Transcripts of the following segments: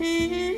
Música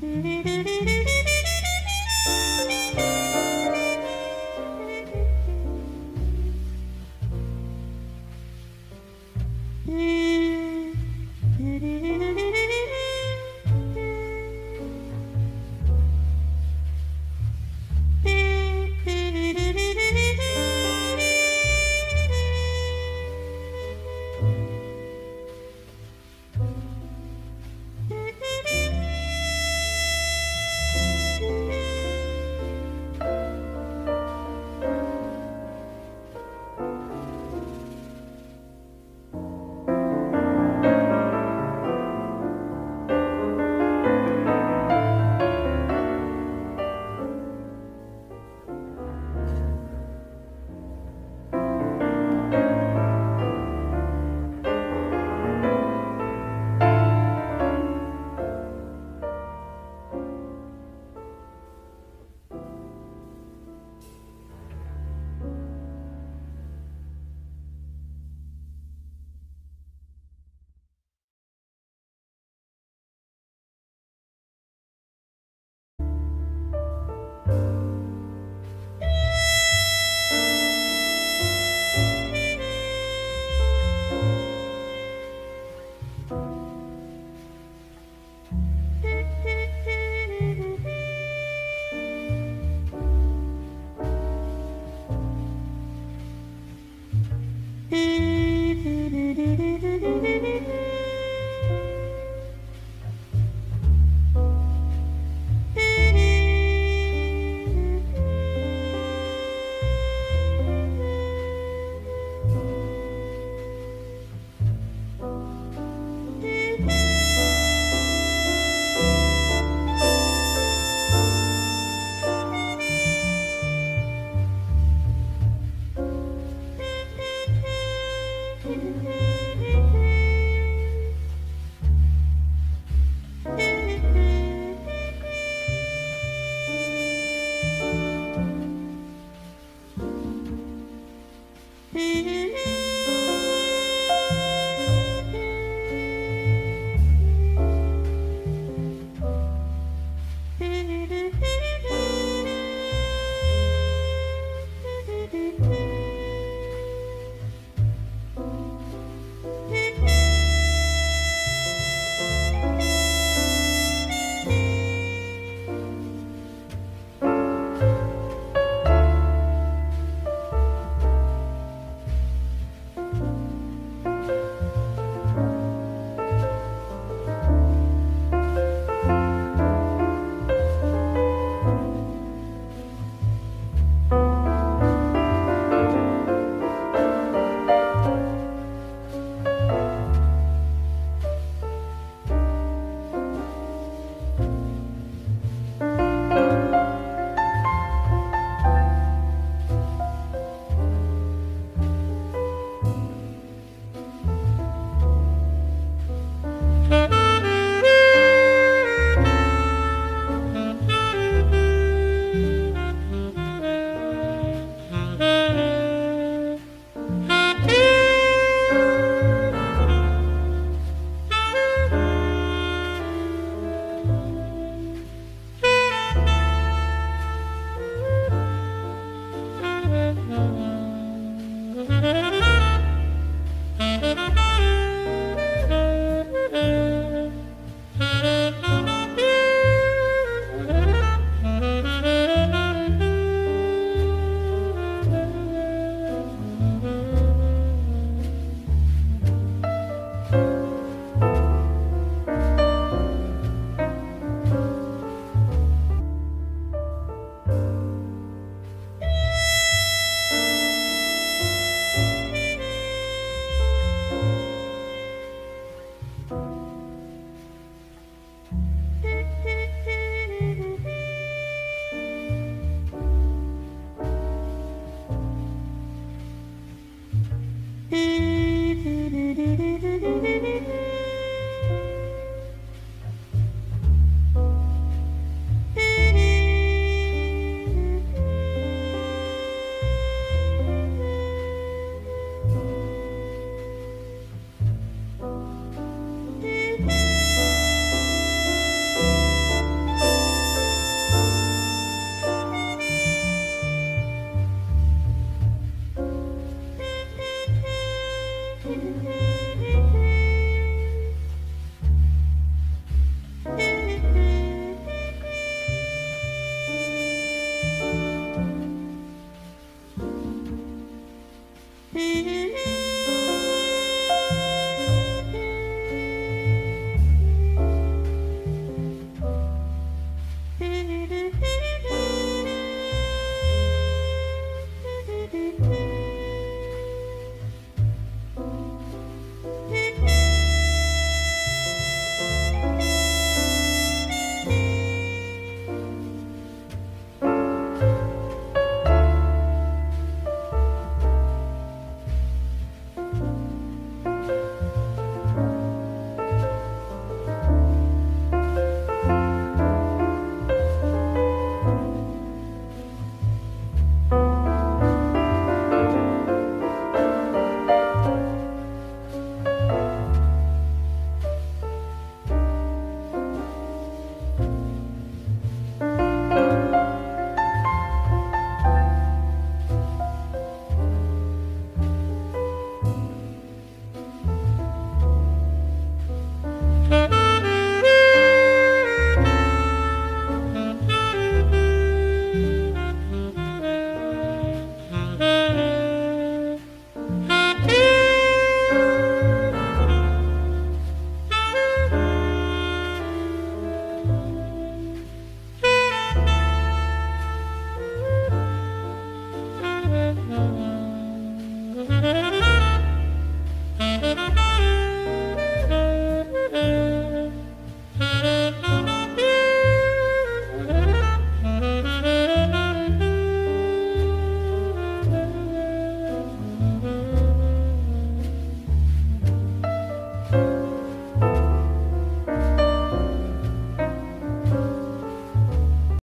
Mm-hmm.